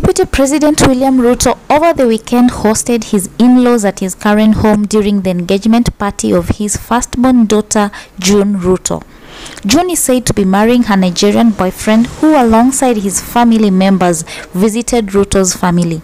President William Ruto over the weekend hosted his in-laws at his Karen home during the engagement party of his firstborn daughter June Ruto. June is said to be marrying her Nigerian boyfriend who alongside his family members visited Ruto's family.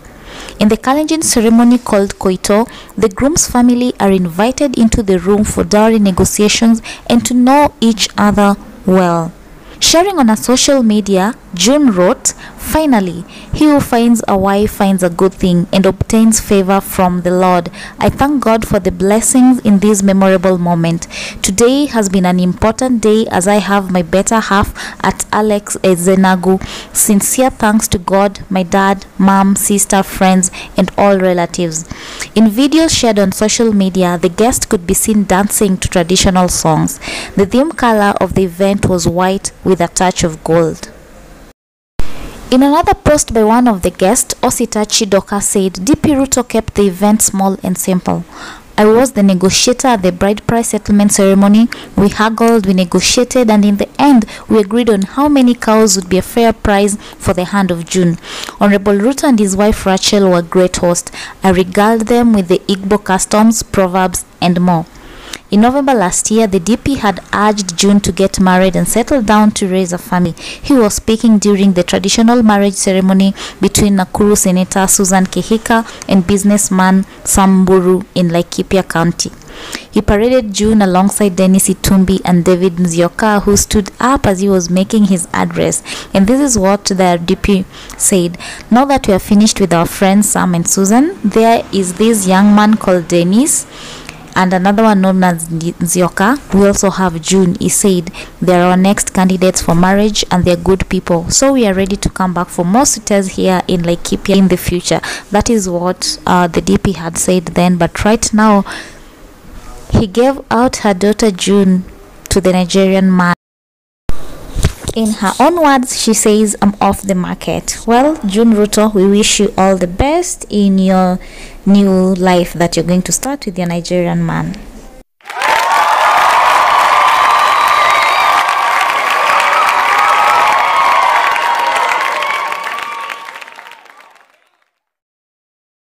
In the Kalenjin ceremony called Koito, the groom's family are invited into the room for dowry negotiations and to know each other well. Sharing on her social media, June wrote, Finally, he who finds a wife finds a good thing and obtains favor from the Lord. I thank God for the blessings in this memorable moment. Today has been an important day as I have my better half at Alex Ezenagu. Sincere thanks to God, my dad, mom, sister, friends, and all relatives. In videos shared on social media, the guest could be seen dancing to traditional songs. The theme color of the event was white with a touch of gold. In another post by one of the guests, Osita Chidoka said, DP Ruto kept the event small and simple. I was the negotiator at the bride price settlement ceremony. We haggled, we negotiated, and in the end, we agreed on how many cows would be a fair price for the hand of June. Honorable Ruto and his wife Rachel were great hosts. I regaled them with the Igbo customs, proverbs, and more. In November last year, the DP had urged June to get married and settle down to raise a family. He was speaking during the traditional marriage ceremony between Nakuru Senator Susan Kihika and businessman Sam Mburu in Laikipia County. He paraded June alongside Dennis Itumbi and David Nzioka, who stood up as he was making his address. And this is what the DP said. Now that we are finished with our friends Sam and Susan, there is this young man called Dennis and another one known as Nzioka. We also have June. He said they are our next candidates for marriage and they're good people. So we are ready to come back for more suitors here in Laikipia in the future. That is what uh, the DP had said then. But right now, he gave out her daughter June to the Nigerian man. In her own words, she says, I'm off the market. Well, June Ruto, we wish you all the best in your new life that you're going to start with your Nigerian man.